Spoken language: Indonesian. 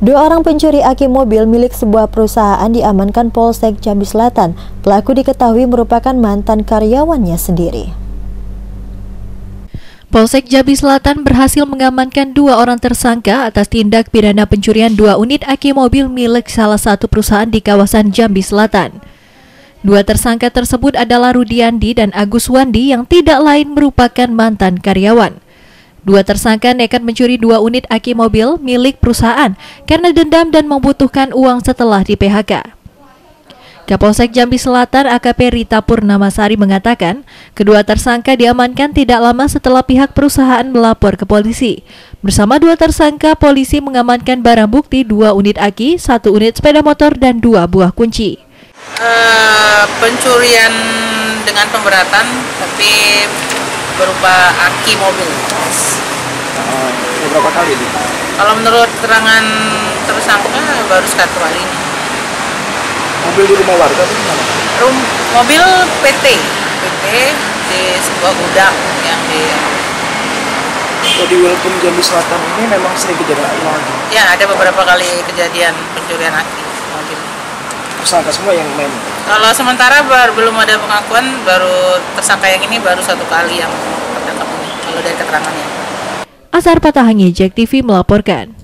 Dua orang pencuri aki mobil milik sebuah perusahaan diamankan Polsek Jambi Selatan. Pelaku diketahui merupakan mantan karyawannya sendiri. Polsek Jambi Selatan berhasil mengamankan dua orang tersangka atas tindak pidana pencurian dua unit aki mobil milik salah satu perusahaan di kawasan Jambi Selatan. Dua tersangka tersebut adalah Rudiandi dan Agus Wandi yang tidak lain merupakan mantan karyawan. Dua tersangka nekat mencuri dua unit aki mobil milik perusahaan karena dendam dan membutuhkan uang setelah di PHK. Kapolsek Jambi Selatan AKP Rita Purnamasari mengatakan, kedua tersangka diamankan tidak lama setelah pihak perusahaan melapor ke polisi. Bersama dua tersangka, polisi mengamankan barang bukti dua unit aki, satu unit sepeda motor, dan dua buah kunci. Uh, pencurian dengan pemberatan tapi berupa aki mobil. Uh, berapa kali ini? Kalau menurut keterangan tersangka baru satu kali ini. Mobil di rumah warga itu gimana? Rum, mobil PT, PT di sebuah gudang yang di Kalau di Welcome Jambi Selatan ini memang sering kejadian lagi. Ya ada beberapa kali kejadian pencurian aki tersangka semua yang main? Kalau sementara baru belum ada pengakuan, baru tersangka yang ini baru satu kali yang tertangkap ini, kalau dari keterangannya. Azhar Patahangi, Jack TV melaporkan.